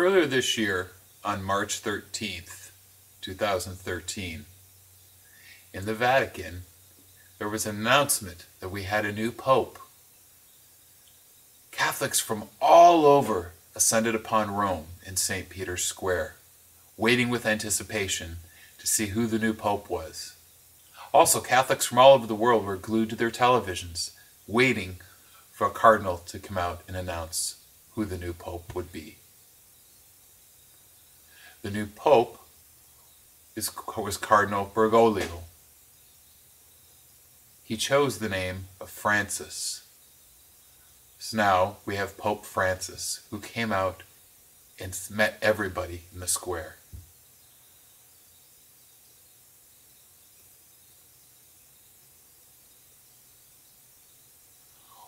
Earlier this year, on March 13th, 2013, in the Vatican, there was an announcement that we had a new pope. Catholics from all over ascended upon Rome in St. Peter's Square, waiting with anticipation to see who the new pope was. Also, Catholics from all over the world were glued to their televisions, waiting for a cardinal to come out and announce who the new pope would be. The new pope is, was Cardinal Bergoglio. He chose the name of Francis. So now we have Pope Francis, who came out and met everybody in the square.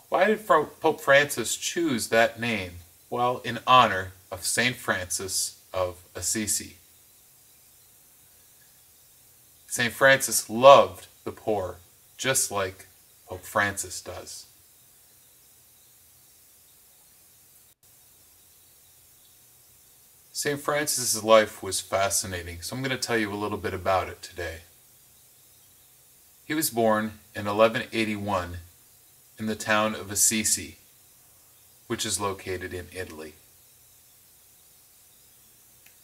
Why did Pope Francis choose that name? Well, in honor of St. Francis of Assisi. St. Francis loved the poor, just like Pope Francis does. St. Francis's life was fascinating, so I'm going to tell you a little bit about it today. He was born in 1181 in the town of Assisi, which is located in Italy.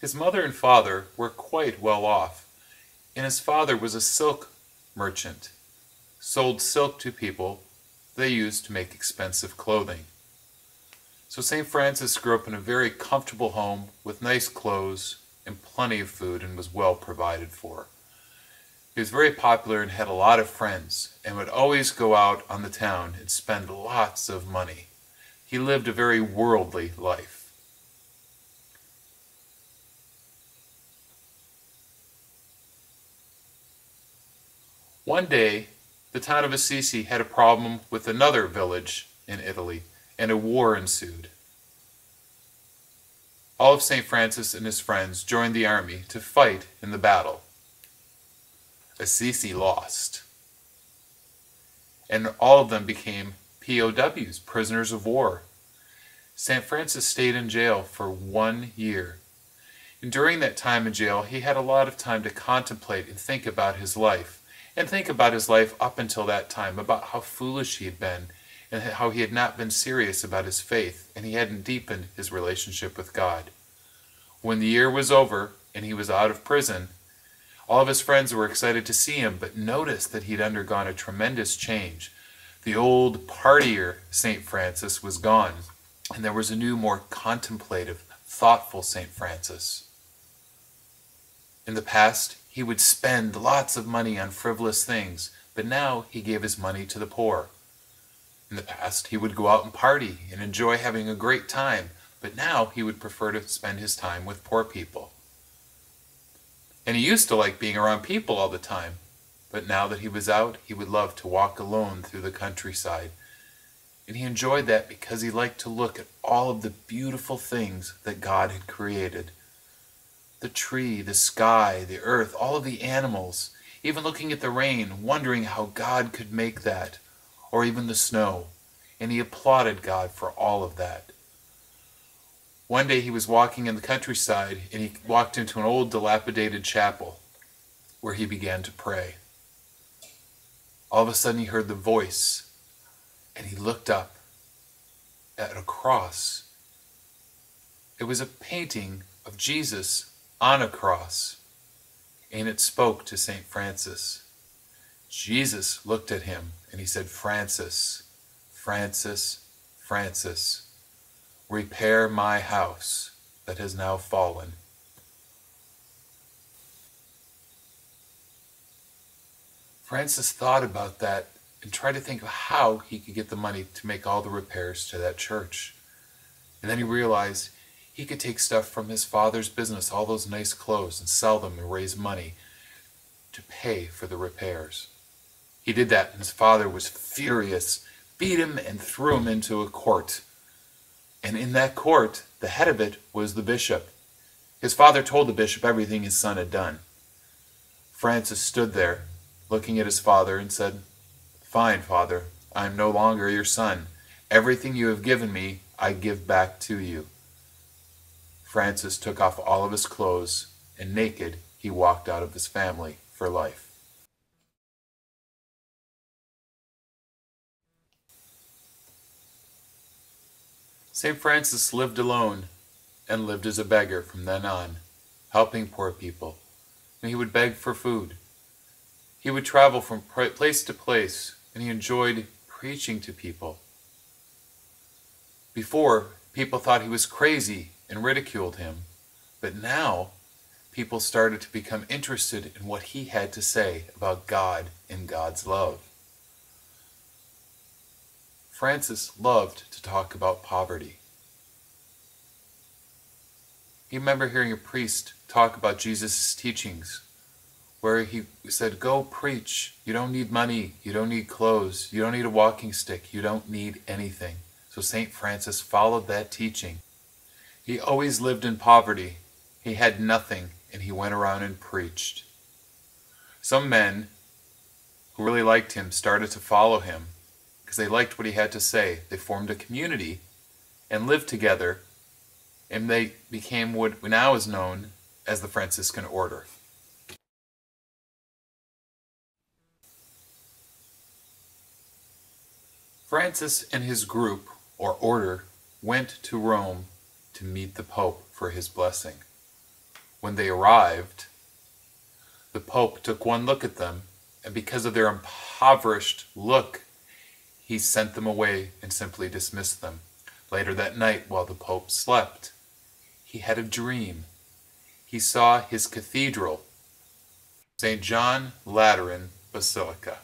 His mother and father were quite well off, and his father was a silk merchant, sold silk to people they used to make expensive clothing. So St. Francis grew up in a very comfortable home with nice clothes and plenty of food and was well provided for. He was very popular and had a lot of friends and would always go out on the town and spend lots of money. He lived a very worldly life. One day, the town of Assisi had a problem with another village in Italy, and a war ensued. All of St. Francis and his friends joined the army to fight in the battle. Assisi lost. And all of them became POWs, prisoners of war. St. Francis stayed in jail for one year. And during that time in jail, he had a lot of time to contemplate and think about his life and think about his life up until that time, about how foolish he had been, and how he had not been serious about his faith, and he hadn't deepened his relationship with God. When the year was over and he was out of prison, all of his friends were excited to see him, but noticed that he'd undergone a tremendous change. The old partier St. Francis was gone, and there was a new, more contemplative, thoughtful St. Francis. In the past, he would spend lots of money on frivolous things, but now he gave his money to the poor. In the past, he would go out and party and enjoy having a great time, but now he would prefer to spend his time with poor people. And he used to like being around people all the time, but now that he was out, he would love to walk alone through the countryside. And he enjoyed that because he liked to look at all of the beautiful things that God had created the tree, the sky, the earth, all of the animals, even looking at the rain, wondering how God could make that, or even the snow. And he applauded God for all of that. One day he was walking in the countryside and he walked into an old dilapidated chapel where he began to pray. All of a sudden he heard the voice and he looked up at a cross. It was a painting of Jesus on a cross, and it spoke to St. Francis. Jesus looked at him and he said, Francis, Francis, Francis, repair my house that has now fallen. Francis thought about that and tried to think of how he could get the money to make all the repairs to that church. And then he realized he could take stuff from his father's business, all those nice clothes, and sell them and raise money to pay for the repairs. He did that, and his father was furious, beat him, and threw him into a court. And in that court, the head of it was the bishop. His father told the bishop everything his son had done. Francis stood there, looking at his father, and said, Fine, father, I am no longer your son. Everything you have given me, I give back to you. Francis took off all of his clothes, and naked he walked out of his family for life. St. Francis lived alone and lived as a beggar from then on, helping poor people. And he would beg for food. He would travel from place to place, and he enjoyed preaching to people. Before, people thought he was crazy and ridiculed him, but now people started to become interested in what he had to say about God and God's love. Francis loved to talk about poverty. He remember hearing a priest talk about Jesus' teachings, where he said, Go preach. You don't need money. You don't need clothes. You don't need a walking stick. You don't need anything. So St. Francis followed that teaching. He always lived in poverty. He had nothing, and he went around and preached. Some men who really liked him started to follow him because they liked what he had to say. They formed a community and lived together, and they became what now is known as the Franciscan Order. Francis and his group, or order, went to Rome to meet the Pope for his blessing. When they arrived, the Pope took one look at them, and because of their impoverished look, he sent them away and simply dismissed them. Later that night, while the Pope slept, he had a dream. He saw his cathedral, St. John Lateran Basilica.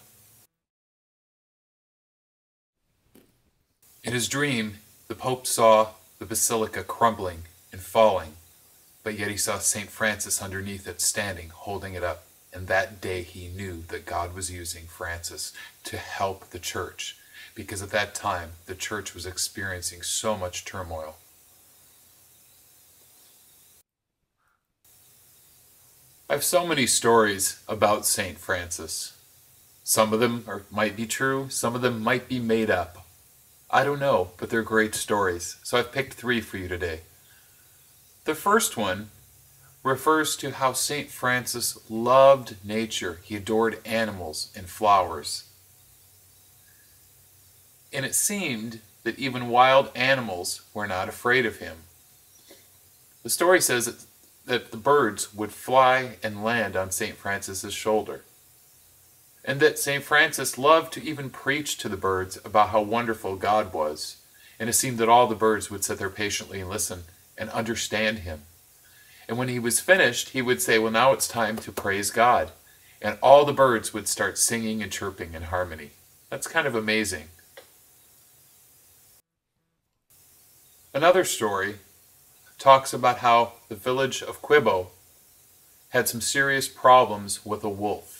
In his dream, the Pope saw the basilica crumbling and falling, but yet he saw St. Francis underneath it standing, holding it up. And that day he knew that God was using Francis to help the church because at that time the church was experiencing so much turmoil. I have so many stories about St. Francis. Some of them are, might be true, some of them might be made up. I don't know, but they're great stories, so I've picked three for you today. The first one refers to how St. Francis loved nature. He adored animals and flowers and it seemed that even wild animals were not afraid of him. The story says that, the birds would fly and land on St. Francis's shoulder, and that St. Francis loved to even preach to the birds about how wonderful God was, and it seemed that all the birds would sit there patiently and listen and understand him. And when he was finished, he would say, Well, now it's time to praise God. And all the birds would start singing and chirping in harmony. That's kind of amazing. Another story talks about how the village of Gubbio had some serious problems with a wolf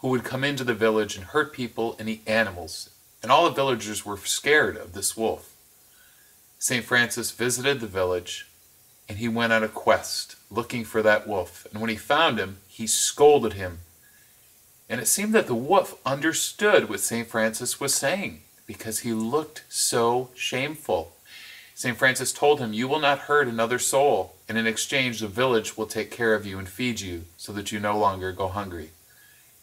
who would come into the village and hurt people and eat animals, and all the villagers were scared of this wolf. St. Francis visited the village and he went on a quest looking for that wolf. And when he found him, he scolded him. And it seemed that the wolf understood what St. Francis was saying because he looked so shameful. St. Francis told him, You will not hurt another soul, and in exchange the village will take care of you and feed you so that you no longer go hungry.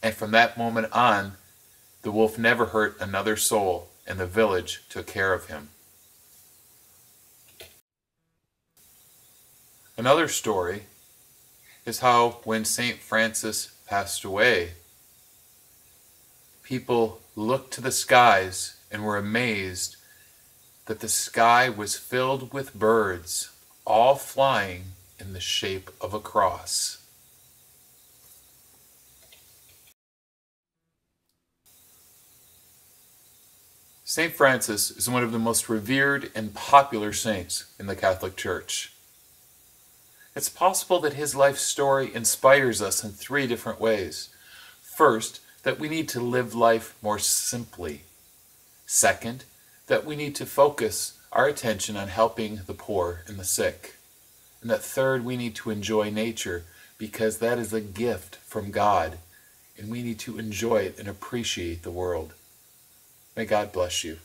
And from that moment on, the wolf never hurt another soul, and the village took care of him. Another story is how when St. Francis passed away, people looked to the skies and were amazed that the sky was filled with birds, all flying in the shape of a cross. St. Francis is one of the most revered and popular saints in the Catholic Church. It's possible that his life story inspires us in three different ways. First, that we need to live life more simply. Second, that we need to focus our attention on helping the poor and the sick. And that third, we need to enjoy nature because that is a gift from God and we need to enjoy it and appreciate the world. May God bless you.